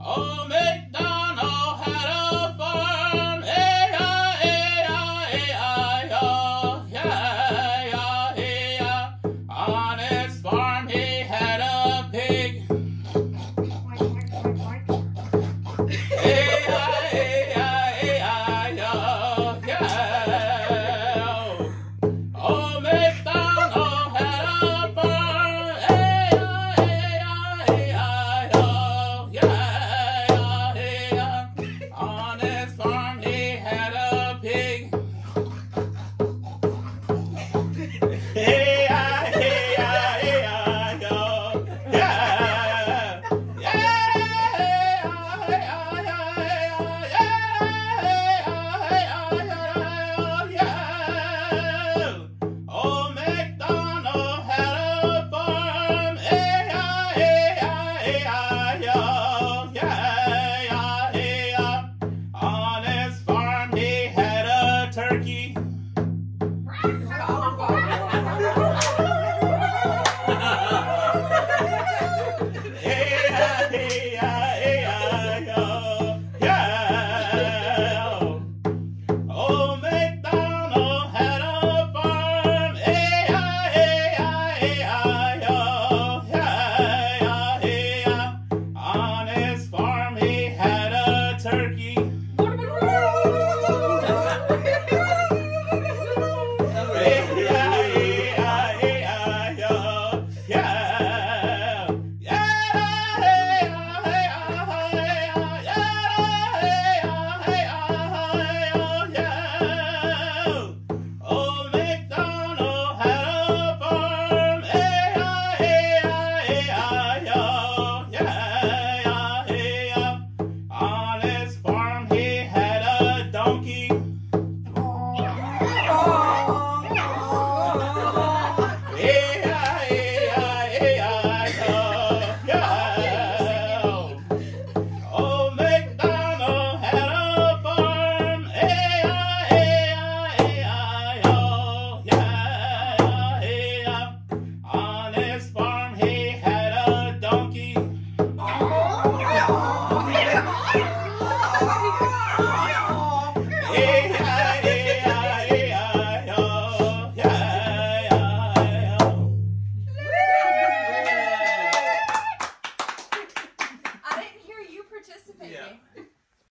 Oh, man. Bye.